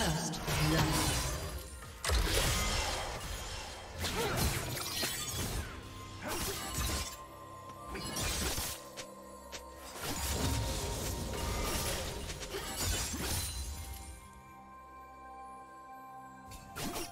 First blood. you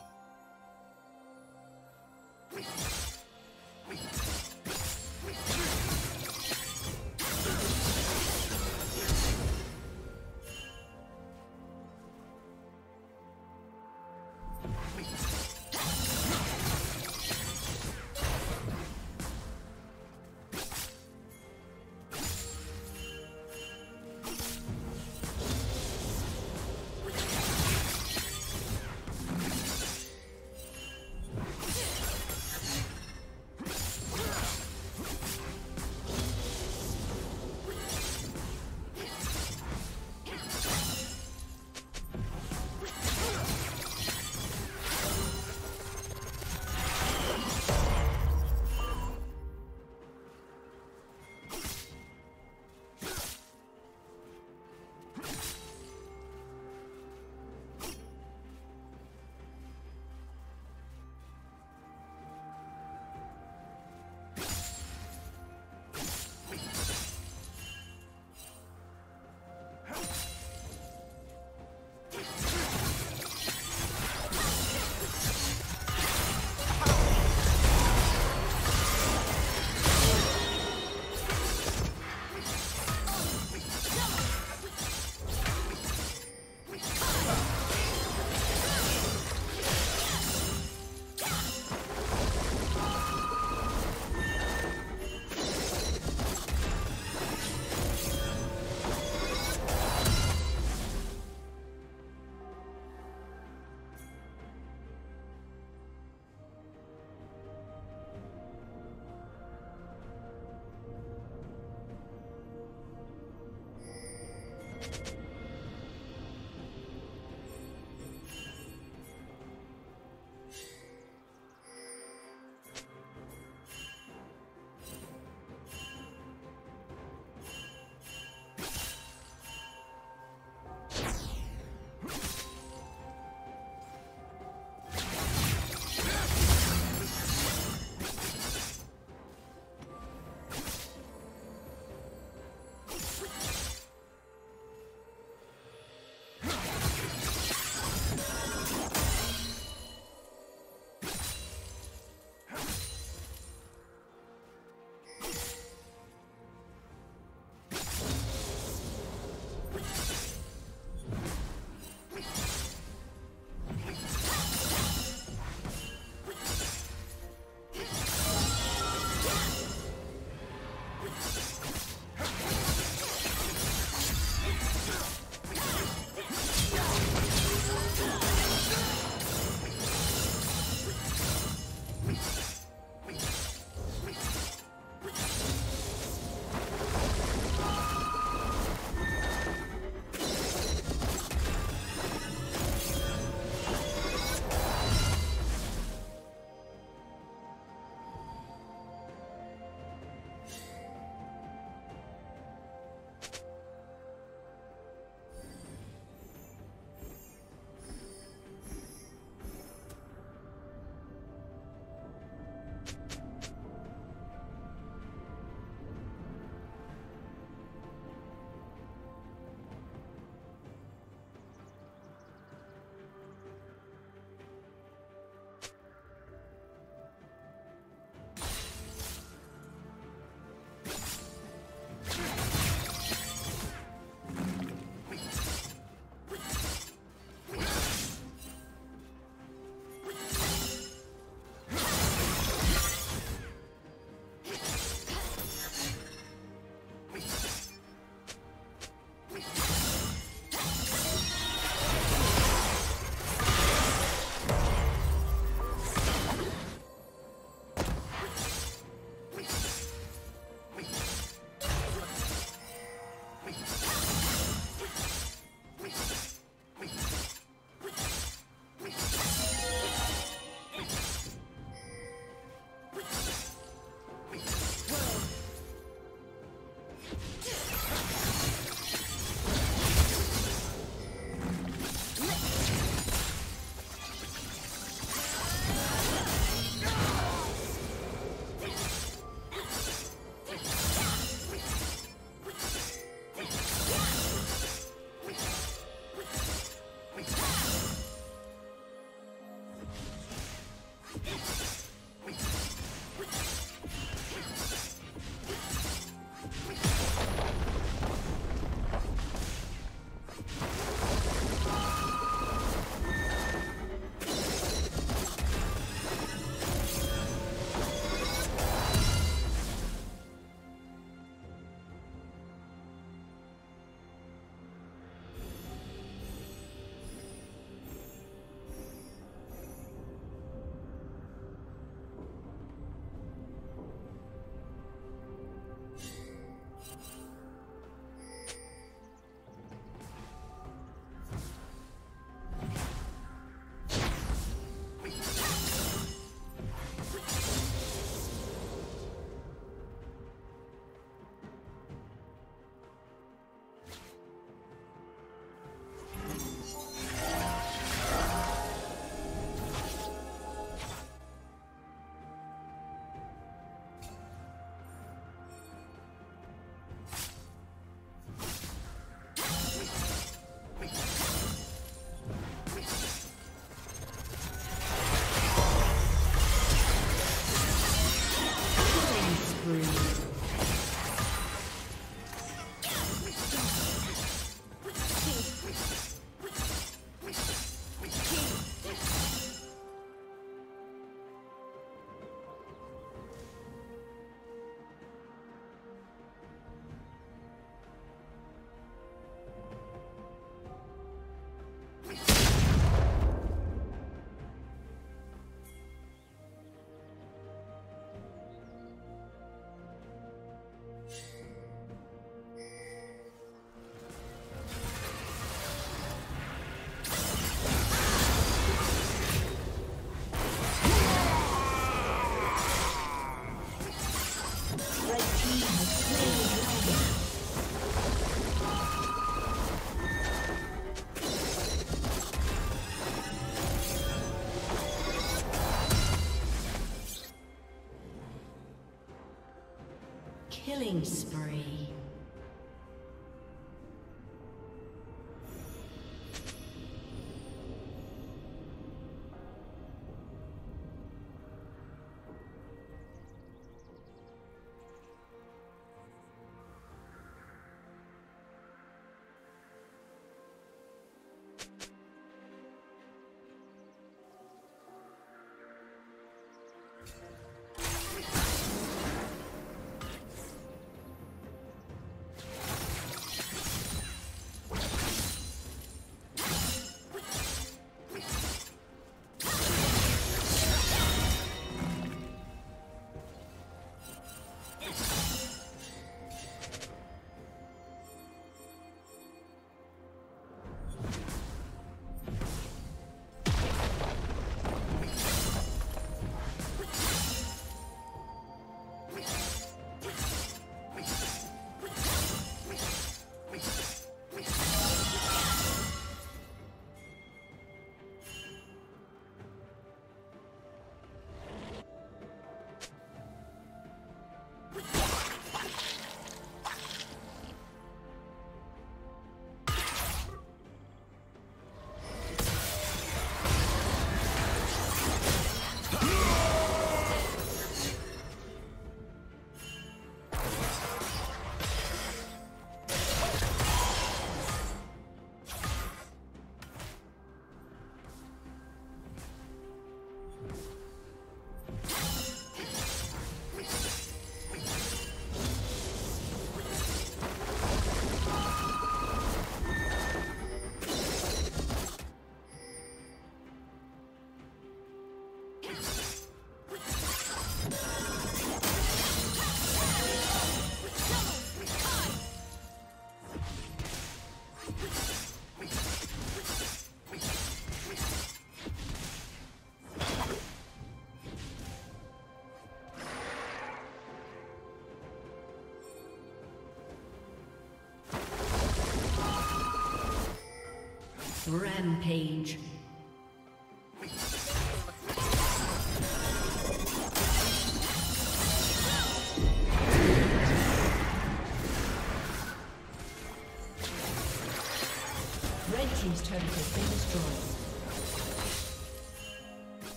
Rampage.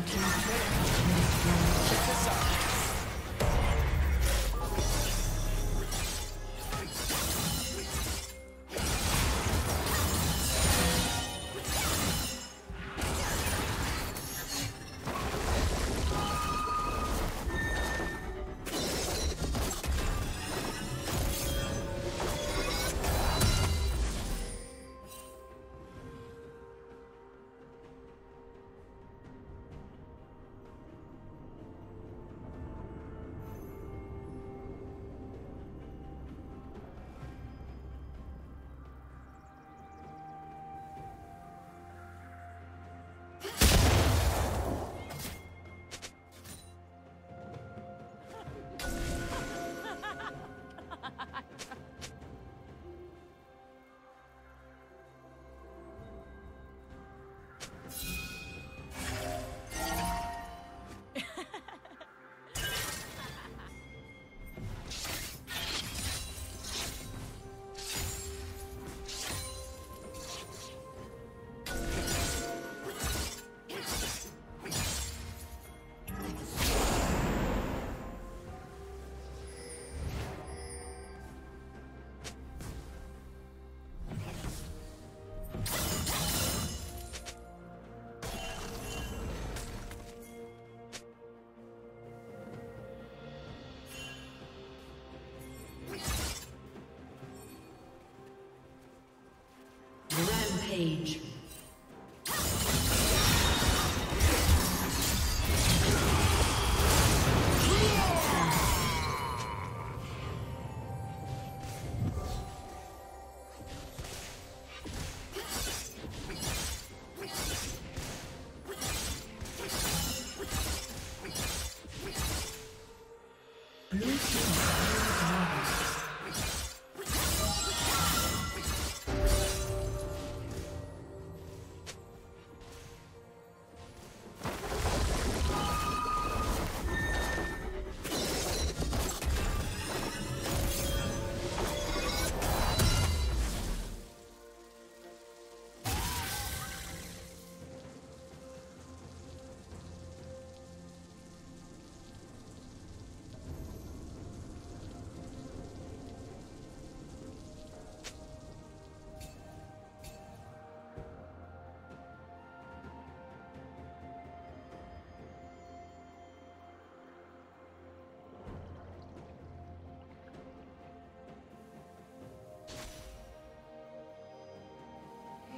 Blue Team's turret Rampage.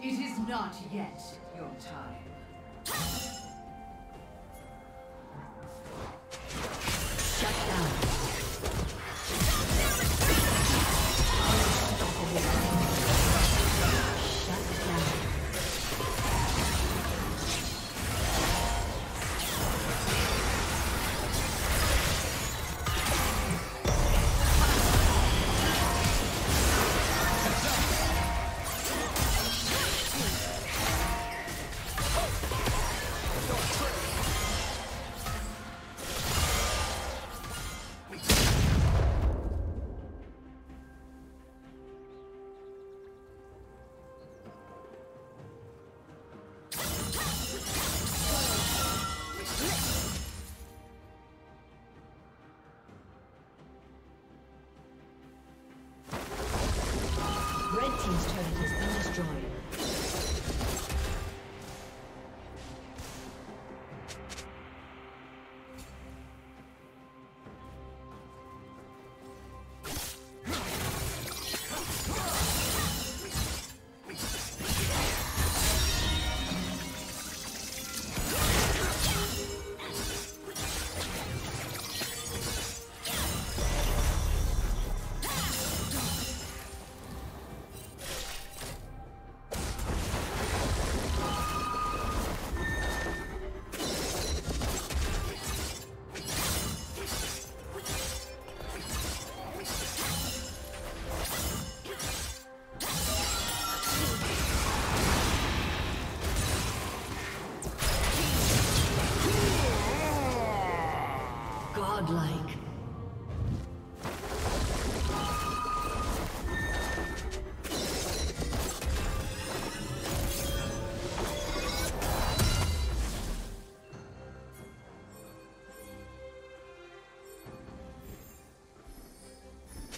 It is not yet your time.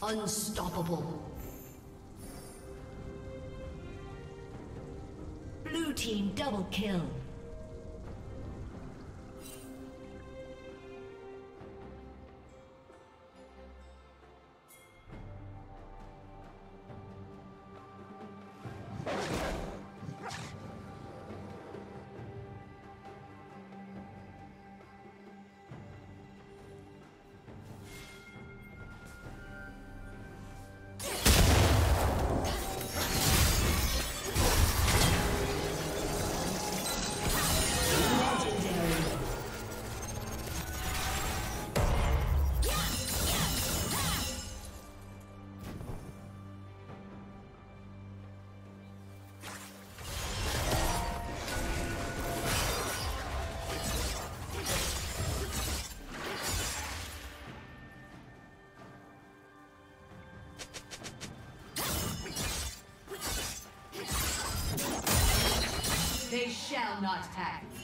Unstoppable. Blue team double kill. Shall not attack.